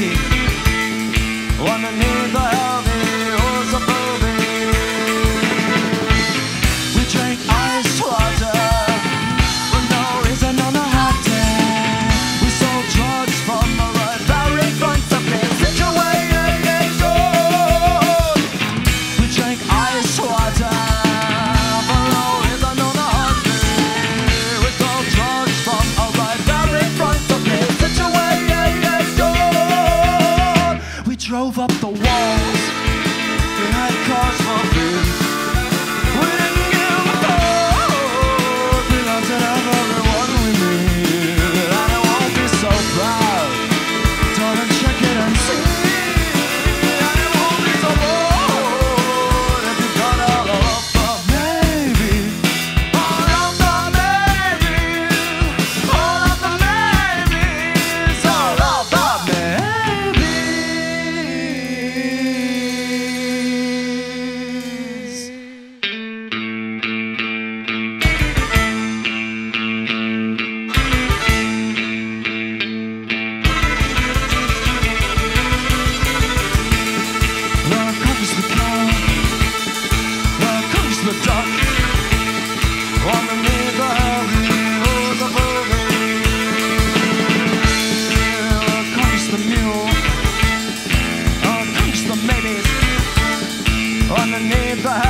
king. the walls. Behind cars for fear. on the neighborhood.